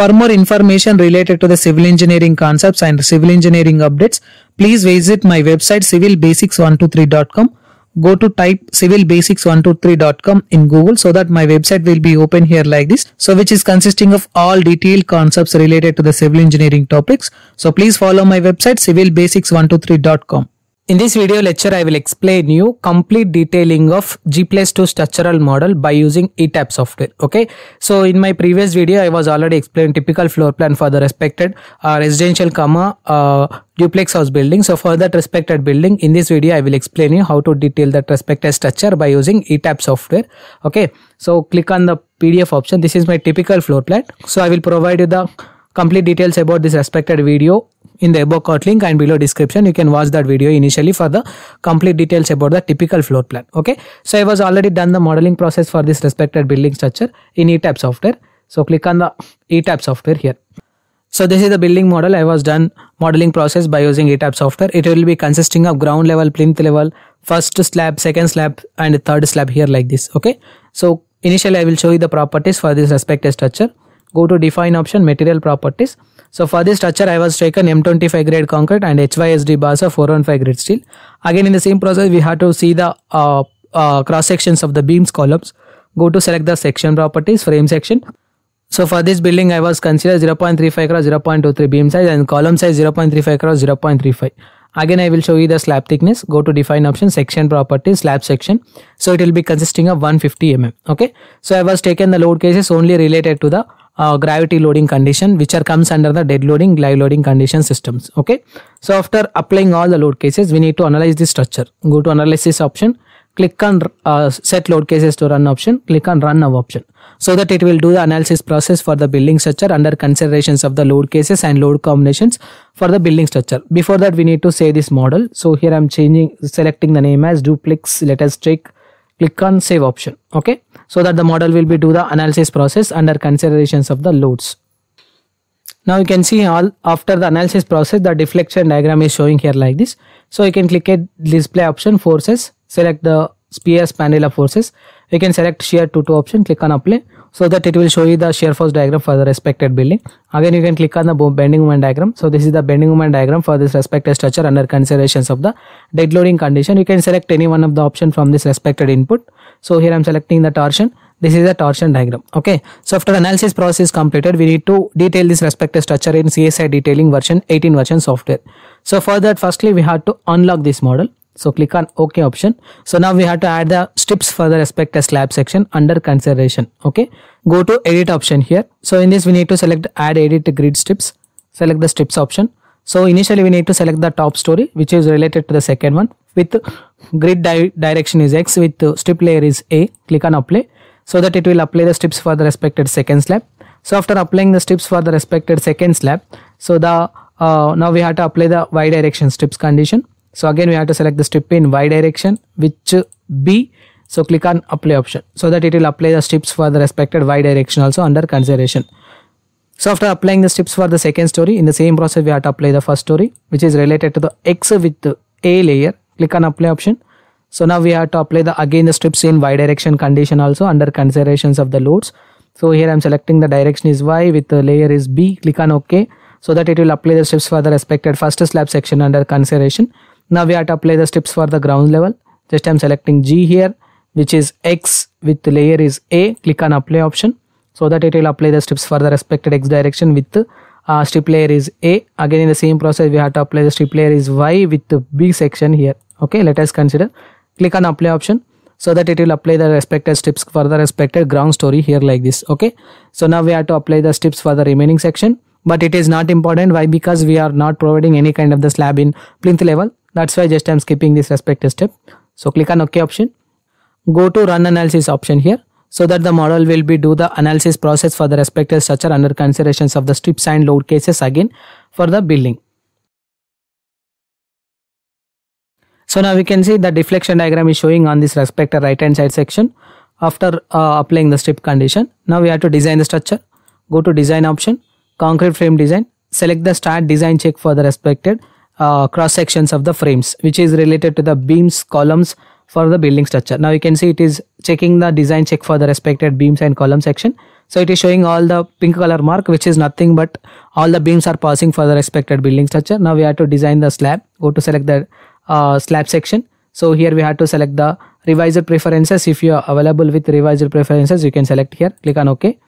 For more information related to the civil engineering concepts and civil engineering updates, please visit my website civilbasics123.com. Go to type civilbasics123.com in Google so that my website will be open here like this. So which is consisting of all detailed concepts related to the civil engineering topics. So please follow my website civilbasics123.com. In this video lecture, I will explain you complete detailing of G plus 2 structural model by using ETABS software. Okay. So in my previous video, I was already explained typical floor plan for the respected uh, residential comma uh, duplex house building. So for that respected building, in this video, I will explain you how to detail that respected structure by using ETABS software. Okay. So click on the PDF option. This is my typical floor plan. So I will provide you the complete details about this respected video in the above card link and below description you can watch that video initially for the complete details about the typical floor plan okay? So i was already done the modeling process for this respected building structure in ETABS software. So click on the ETABS software here. So this is the building model. I was done modeling process by using ETABS software. It will be consisting of ground level plinth level first slab second slab and third slab here like this okay? So initially i will show you the properties for this respected structure go to define option material properties so for this structure I was taken M25 grade concrete and HYSD bars of 415 grade steel. Again in the same process we have to see the uh, uh, cross sections of the beams columns. Go to select the section properties frame section. So for this building I was considered 0.35 cross 0.23 beam size and column size 0.35 cross 0.35. Again I will show you the slab thickness. Go to define option section properties slab section. So it will be consisting of 150 mm. Okay. So I was taken the load cases only related to the uh, gravity loading condition which are comes under the dead loading live loading condition systems okay? So after applying all the load cases we need to analyze the structure. Go to analysis option click on uh, set load cases to run option click on run now option so that it will do the analysis process for the building structure under considerations of the load cases and load combinations for the building structure. Before that we need to say this model. So here i'm changing selecting the name as duplex let us check click on save option okay? So that the model will be do the analysis process under considerations of the loads. Now you can see all after the analysis process the deflection diagram is showing here like this. So you can click at display option forces select the spears panel of forces. You can select shear to two option click on apply so that it will show you the shear force diagram for the respected building. Again you can click on the bending moment diagram. So this is the bending moment diagram for this respected structure under considerations of the dead loading condition. You can select any one of the option from this respected input. So here i'm selecting the torsion. This is the torsion diagram. Okay. So after analysis process is completed we need to detail this respective structure in csi detailing version 18 version software. So for that firstly we have to unlock this model so click on OK option. So now we have to add the strips for the respective slab section under consideration. Okay. Go to edit option here. So in this we need to select add edit grid strips. Select the strips option. So initially we need to select the top story which is related to the second one with grid di direction is X with strip layer is A. Click on apply so that it will apply the strips for the respected second slab. So after applying the strips for the respected second slab, so the uh, now we have to apply the y direction strips condition. So again we have to select the strip in y direction which B. So click on apply option so that it will apply the strips for the respected y direction also under consideration. So after applying the strips for the second story in the same process we have to apply the first story which is related to the X with the A layer. Click on apply option. So now we have to apply the again the strips in y direction condition also under considerations of the loads. So here I am selecting the direction is y with the layer is B. Click on OK so that it will apply the strips for the respected first slab section under consideration. Now we have to apply the strips for the ground level. Just I'm selecting G here, which is X with the layer is A. Click on apply option so that it will apply the strips for the respected X direction with uh, strip layer is A. Again in the same process we have to apply the strip layer is Y with the B section here. Okay, let us consider. Click on apply option so that it will apply the respected strips for the respected ground story here like this. Okay, so now we have to apply the strips for the remaining section but it is not important why because we are not providing any kind of the slab in plinth level that's why just I'm skipping this respective step. So click on OK option. Go to run analysis option here so that the model will be do the analysis process for the respective structure under considerations of the strips and load cases again for the building. So now we can see the deflection diagram is showing on this respective right hand side section after uh, applying the strip condition. Now we have to design the structure. Go to design option, concrete frame design, select the start design check for the respected uh, cross sections of the frames which is related to the beams columns for the building structure. Now you can see it is checking the design check for the respected beams and column section. So it is showing all the pink color mark which is nothing but all the beams are passing for the respected building structure. Now we have to design the slab go to select the uh, slab section. So here we have to select the revised preferences. If you are available with revised preferences you can select here click on ok.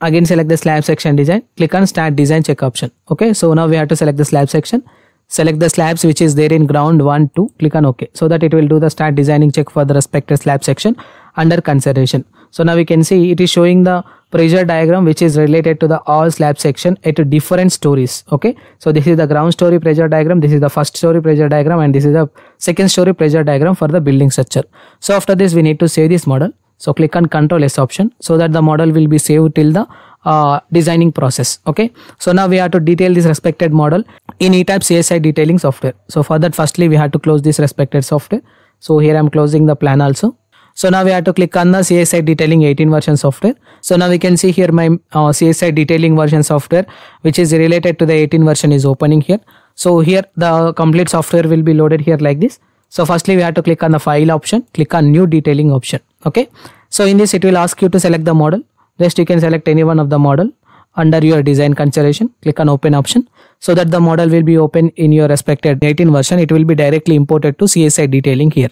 Again select the slab section design click on start design check option. Okay so now we have to select the slab section select the slabs which is there in ground 1 2 click on ok so that it will do the start designing check for the respective slab section under consideration. So now we can see it is showing the pressure diagram which is related to the all slab section at different stories okay? So this is the ground story pressure diagram this is the first story pressure diagram and this is the second story pressure diagram for the building structure. So after this we need to save this model. So click on control s option so that the model will be saved till the uh, designing process okay so now we have to detail this respected model in etype csi detailing software so for that firstly we have to close this respected software so here i'm closing the plan also so now we have to click on the CSI detailing 18 version software. So now we can see here my uh, CSI detailing version software, which is related to the 18 version is opening here. So here the complete software will be loaded here like this. So firstly we have to click on the file option, click on new detailing option. Okay. So in this it will ask you to select the model. Rest you can select any one of the model under your design consideration. Click on open option so that the model will be open in your respected 18 version. It will be directly imported to CSI detailing here.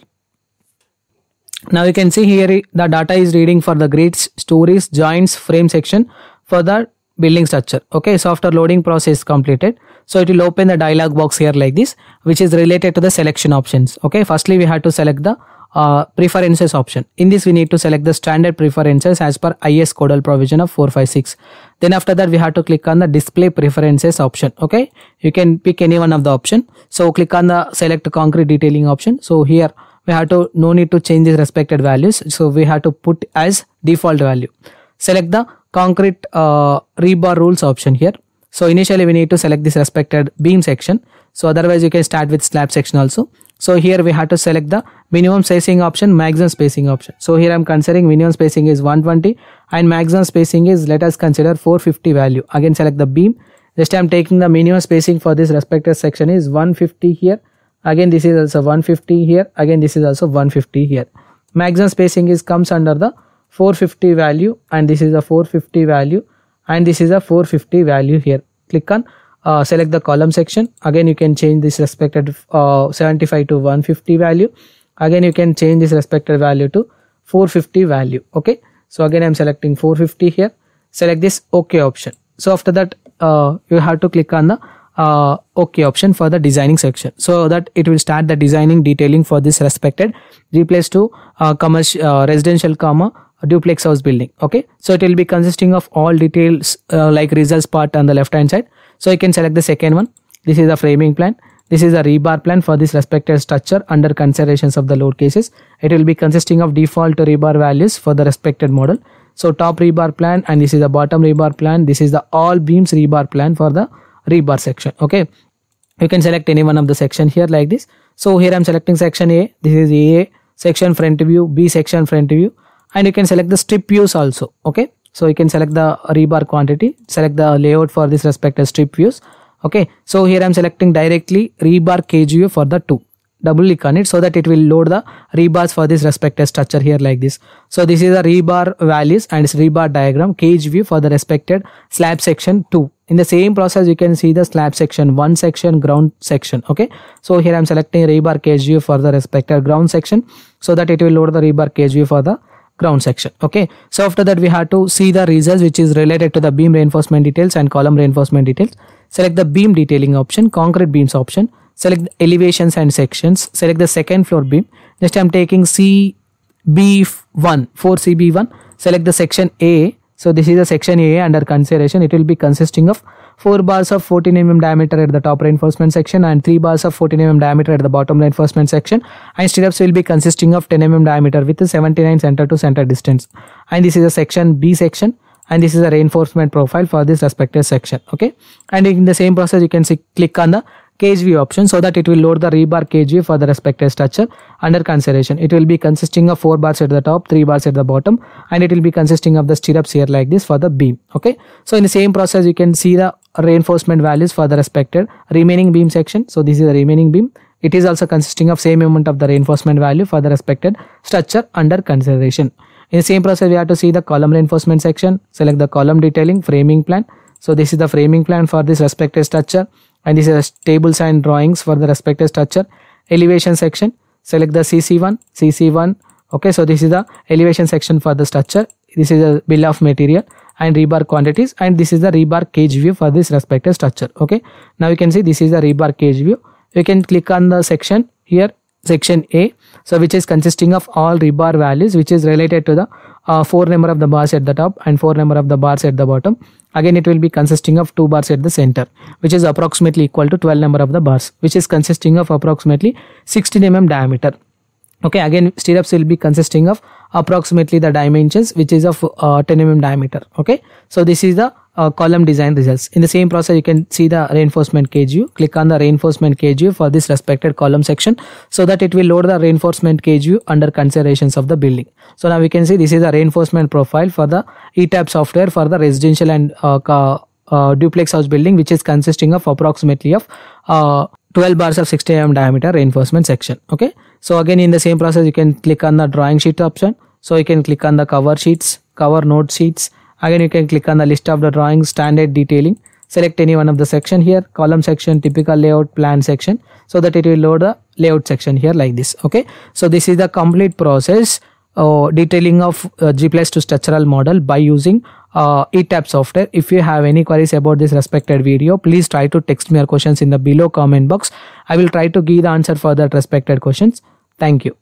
Now you can see here the data is reading for the grids, stories, joints, frame section for the building structure. Okay, so after loading process completed, so it will open the dialog box here like this, which is related to the selection options. Okay, firstly we have to select the uh, preferences option. In this we need to select the standard preferences as per IS codal provision of 456. Then after that we have to click on the display preferences option. Okay, you can pick any one of the option. So click on the select concrete detailing option. So here we have to no need to change these respected values. So we have to put as default value. Select the concrete uh, rebar rules option here. So initially we need to select this respected beam section. So otherwise you can start with slab section also. So here we have to select the minimum spacing option, maximum spacing option. So here I'm considering minimum spacing is 120 and maximum spacing is let us consider 450 value. Again select the beam. This time taking the minimum spacing for this respective section is 150 here. Again this is also 150 here. Again this is also 150 here. Maximum spacing is comes under the 450 value and this is a 450 value and this is a 450 value here. Click on uh, select the column section. Again you can change this respected uh, 75 to 150 value. Again you can change this respected value to 450 value. Okay? So again i'm selecting 450 here. Select this ok option. So after that uh, you have to click on the uh, ok option for the designing section. So that it will start the designing detailing for this respected replace to uh, commercial uh, residential comma duplex house building. Okay? So it will be consisting of all details uh, like results part on the left hand side so you can select the second one. This is the framing plan. This is a rebar plan for this respective structure under considerations of the load cases. It will be consisting of default rebar values for the respected model. So top rebar plan and this is the bottom rebar plan. This is the all beams rebar plan for the rebar section. Okay. You can select any one of the section here like this. So here I'm selecting section A. This is A section front view, B section front view and you can select the strip views also. Okay. So you can select the rebar quantity, select the layout for this respective strip views. Okay. So here I'm selecting directly rebar cage view for the two. Double click on it so that it will load the rebars for this respective structure here like this. So this is the rebar values and rebar diagram cage view for the respected slab section 2. In the same process, you can see the slab section 1 section, ground section. Okay. So here I'm selecting rebar cage view for the respective ground section so that it will load the rebar cage view for the ground section okay? So after that we have to see the results which is related to the beam reinforcement details and column reinforcement details. Select the beam detailing option concrete beams option. Select elevations and sections. Select the second floor beam. Next i'm taking cb1 4cb1 select the section a. So this is the section a under consideration. It will be consisting of 4 bars of 14 mm diameter at the top reinforcement section and 3 bars of 14 mm diameter at the bottom reinforcement section and stirrups will be consisting of 10 mm diameter with 79 center to center distance and this is a section B section and this is a reinforcement profile for this respective section okay and in the same process you can see click on the cage view option so that it will load the rebar cage view for the respective structure under consideration. It will be consisting of 4 bars at the top, 3 bars at the bottom and it will be consisting of the stirrups here like this for the beam. Okay. So in the same process you can see the reinforcement values for the respected remaining beam section. So this is the remaining beam. It is also consisting of same amount of the reinforcement value for the respected structure under consideration. in the same process we have to see the column reinforcement section select the column detailing framing plan so this is the framing plan for this respective structure and this is tables and drawings for the respective structure elevation section select the cc1 cc1 okay so this is the elevation section for the structure this is a bill of material and rebar quantities and this is the rebar cage view for this respective structure okay? Now you can see this is the rebar cage view. You can click on the section here section A so which is consisting of all rebar values which is related to the uh, four number of the bars at the top and four number of the bars at the bottom. Again it will be consisting of two bars at the center which is approximately equal to 12 number of the bars which is consisting of approximately 16 mm diameter okay again stirrups will be consisting of approximately the dimensions which is of uh, 10 mm diameter. Okay so this is the uh, column design results. In the same process you can see the reinforcement cage view. Click on the reinforcement cage for this respected column section so that it will load the reinforcement cage view under considerations of the building. So now we can see this is the reinforcement profile for the ETABS software for the residential and uh, uh, duplex house building which is consisting of approximately of uh, 12 bars of 60 mm diameter reinforcement section. Okay so again in the same process you can click on the drawing sheet option. So you can click on the cover sheets cover note sheets. Again you can click on the list of the drawings standard detailing. Select any one of the section here column section typical layout plan section. So that it will load the layout section here like this okay? So this is the complete process uh, detailing of uh, G plus 2 structural model by using uh, ETABS software. If you have any queries about this respected video, please try to text me your questions in the below comment box. I will try to give the answer for that respected questions. Thank you.